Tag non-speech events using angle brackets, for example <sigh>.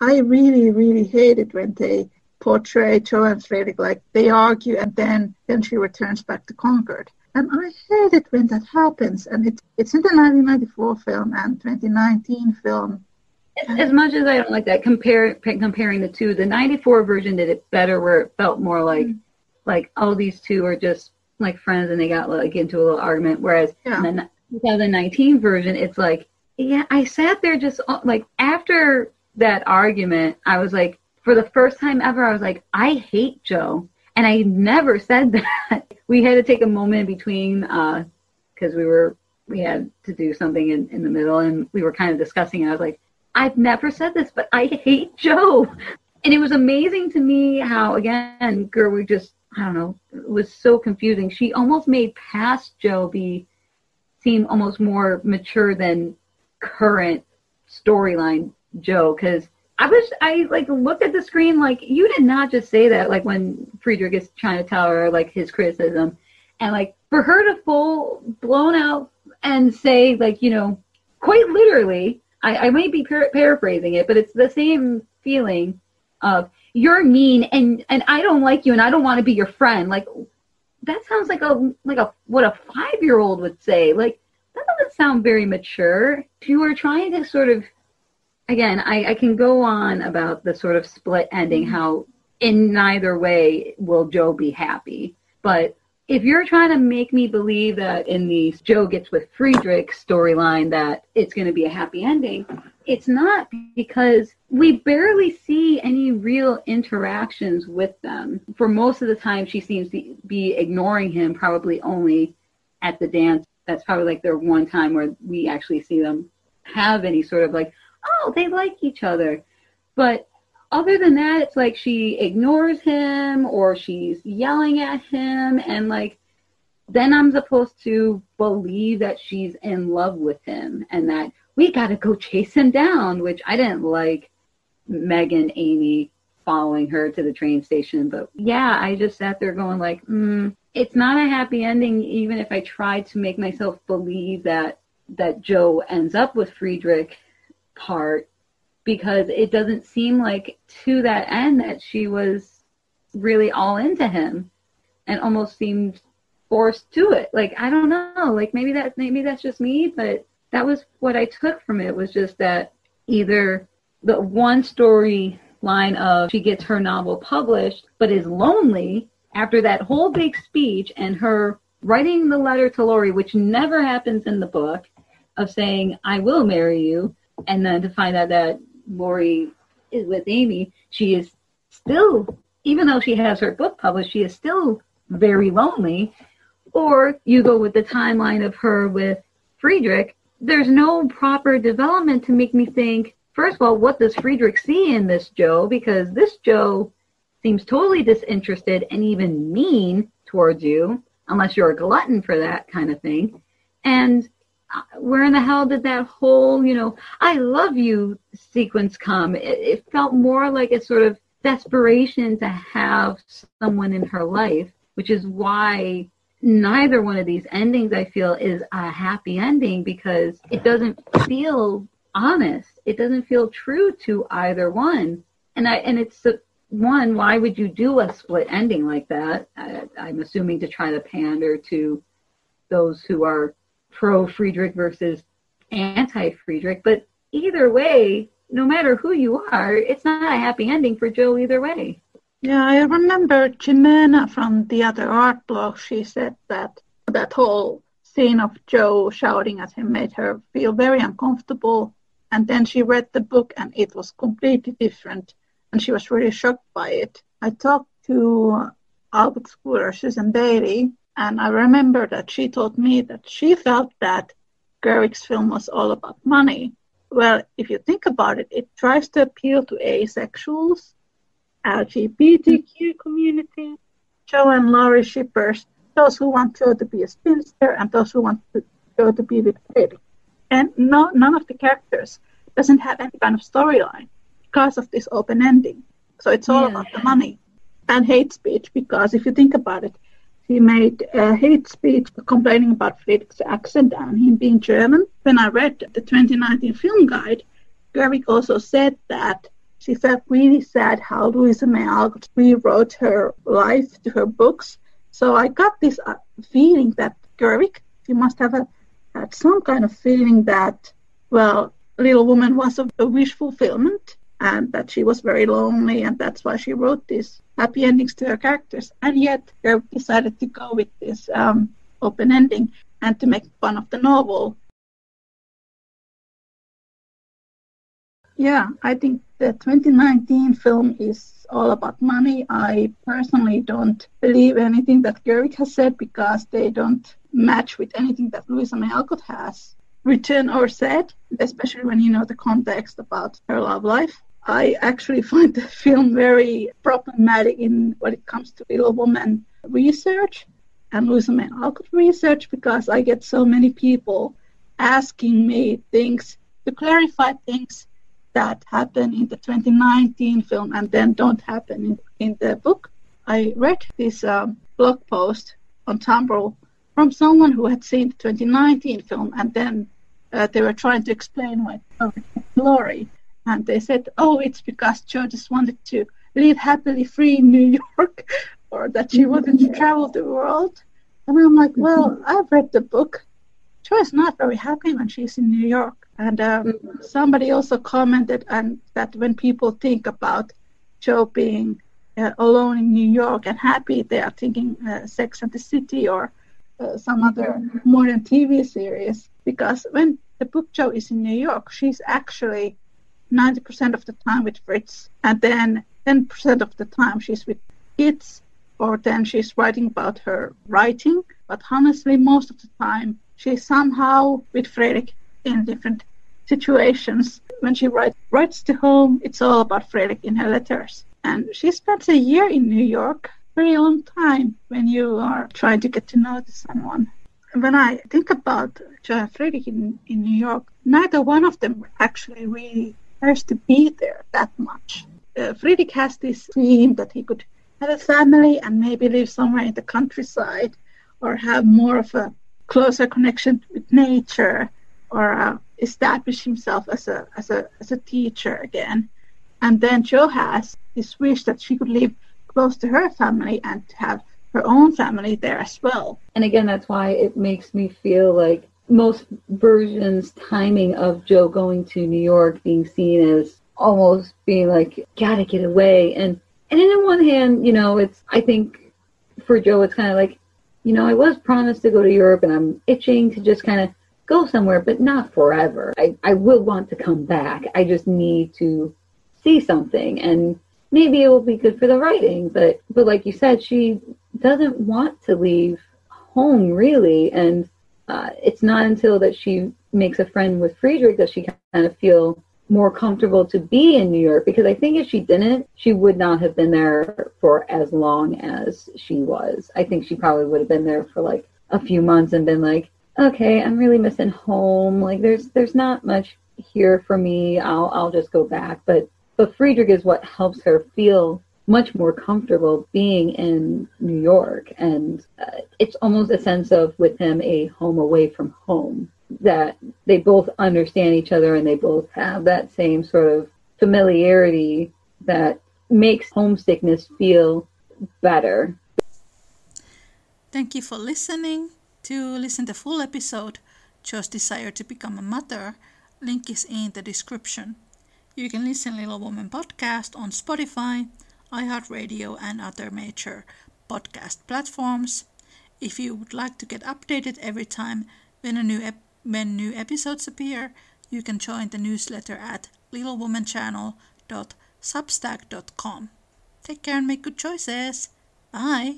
I really, really hate it when they portray Jo and Fredrik like they argue and then then she returns back to Concord. And I hate it when that happens. And it, it's in the 1994 film and 2019 film. As much as I don't like that, compare, comparing the two, the 94 version did it better where it felt more like, mm-hmm. like, oh, these two are just like friends and they got like into a little argument. Whereas yeah. in the 2019 version, it's like, yeah, I sat there just like after that argument, I was like, for the first time ever, I was like, I hate Jo. And I never said <laughs> that. we had to take a moment in between, because uh, we were, we had to do something in, in the middle and we were kind of discussing it. I was like, I've never said this, but I hate <laughs> Jo. And it was amazing to me how, again, Gerwig just, I don't know, it was so confusing. She almost made past Jo be, seem almost more mature than current storyline Jo. Because I was I like looked at the screen like you did not just say that like when Friedrich is trying to tell her like his criticism. And like for her to full blown out and say like you know quite literally I, I might be par- paraphrasing it but it's the same feeling of you're mean and and I don't like you and I don't want to be your friend. Like that sounds like a like a what a five year old would say. Like that doesn't sound very mature. If you were trying to sort of again, I, I can go on about the sort of split ending, mm-hmm. how in neither way will Jo be happy. But if you're trying to make me believe that in the Jo gets with Friedrich storyline that it's going to be a happy ending, it's not because we barely see any real interactions with them. For most of the time, she seems to be ignoring him, probably only at the dance. That's probably like their one time where we actually see them have any sort of like, oh, they like each other. But other than that, it's like she ignores him or she's yelling at him. And like, then I'm supposed to believe that she's in love with him and that we got to go chase him down, which I didn't like Meg and, Amy following her to the train station. But yeah, I just sat there going like, mm, it's not a happy ending, even if I tried to make myself believe that that Jo ends up with Friedrich part because it doesn't seem like to that end that she was really all into him and almost seemed forced to it. Like I don't know, like maybe that maybe that's just me, but that was what I took from it was just that either the one story line of she gets her novel published but is lonely after that whole big speech and her writing the letter to Laurie, which never happens in the book, of saying, I will marry you, and then to find out that Laurie is with Amy, she is still, even though she has her book published, she is still very lonely. Or you go with the timeline of her with Friedrich, there's no proper development to make me think, first of all, what does Friedrich see in this Jo? Because this Jo seems totally disinterested and even mean towards you, unless you're a glutton for that kind of thing. And where in the hell did that whole, you know, I love you sequence come? It, it felt more like a sort of desperation to have someone in her life, which is why neither one of these endings I feel is a happy ending because it doesn't feel honest. It doesn't feel true to either one. And I and it's one, why would you do a split ending like that? I, I'm assuming to try to pander to those who are pro Friedrich versus anti Friedrich, but either way, no matter who you are, it's not a happy ending for Jo either way. Yeah, I remember Jimena from the other art blog. She said that that whole scene of Jo shouting at him made her feel very uncomfortable. And then she read the book and it was completely different. And she was really shocked by it. I talked to Alcott scholar, Susan Bailey, and I remember that she told me that she felt that Gerwig's film was all about money. Well, if you think about it, it tries to appeal to asexuals, LGBTQ community, Jo and Laurie shippers, those who want Jo to be a spinster, and those who want Jo to be with Freddy. And no, none of the characters doesn't have any kind of storyline because of this open ending. So it's all yeah. about the money and hate speech. Because if you think about it, he made a hate speech complaining about Friedrich's accent and him being German. When I read the 2019 film guide, Gerwig also said that she felt really sad how Louisa May Alcott rewrote her life to her books. So I got this uh, feeling that Gerwig, she must have a, had some kind of feeling that, well, Little Woman was a, a wish fulfillment and that she was very lonely and that's why she wrote these happy endings to her characters. And yet they decided to go with this um, open ending and to make fun of the novel. Yeah, I think the 2019 film is all about money. I personally don't believe anything that Gerwig has said because they don't match with anything that Louisa May Alcott has written or said, especially when you know the context about her love life. I actually <laughs> find the film very problematic in when it comes to Little Woman research and Louisa May Alcott research because I get so many people asking me things to clarify things that happen in the 2019 film and then don't happen in, in the book. I read this um, blog post on Tumblr from someone who had seen the 2019 film and then uh, they were trying to explain why glory. And they said, oh, it's because Jo just wanted to live happily free in New York <laughs> or that she wanted to travel the world. And I'm like, well, I've read the book. Jo is not very happy when she's in New York. And um, somebody also commented and that when people think about Jo being uh, alone in New York and happy, they are thinking uh, Sex and the City or uh, some other modern TV series. Because when the book Jo is in New York, she's actually 90% of the time with Fritz, and then 10% of the time she's with kids, or then she's writing about her writing. But honestly, most of the time she's somehow with Fredrik in different situations. When she write, writes to home, it's all about Fredrik in her letters. And she spends a year in New York, very long time when you are trying to get to know someone. When I think about Jo and Fredrik in, in New York, neither one of them actually really to be there that much. Uh, Fredrik has this dream that he could have a family and maybe live somewhere in the countryside or have more of a closer connection with nature or uh, establish himself as a as a as a teacher again. And then Jo has this wish that she could live close to her family and have her own family there as well. And again, that's why it makes me feel like most versions timing of Jo going to New York being seen as almost being like gotta get away. And and in one hand you know it's I think for Jo it's kind of like you know I was promised to go to Europe and I'm itching to just kind of go somewhere but not forever. I I will want to come back. I just need to see something. And maybe it will be good for the writing but but like you said she doesn't want to leave home really. And uh, it's not until that she makes a friend with Friedrich that she kind of feel more comfortable to be in New York because I think if she didn't, she would not have been there for as long as she was. I think she probably would have been there for like a few months and been like, okay, I'm really missing home. Like there's there's not much here for me. I'll I'll just go back. But but Friedrich is what helps her feel much more comfortable being in New York. And uh, it's almost a sense of, with him, a home away from home, that they both understand each other and they both have that same sort of familiarity that makes homesickness feel better. Thank you for listening. To listen to full episode, Jo's Desire to Become a Mother, link is in the description. You can listen Little Woman podcast on Spotify, iHeartRadio, and other major podcast platforms. If you would like to get updated every time when a new ep- when new episodes appear, you can join the newsletter at littlewomanchannel.substack.com. Take care and make good choices. Bye.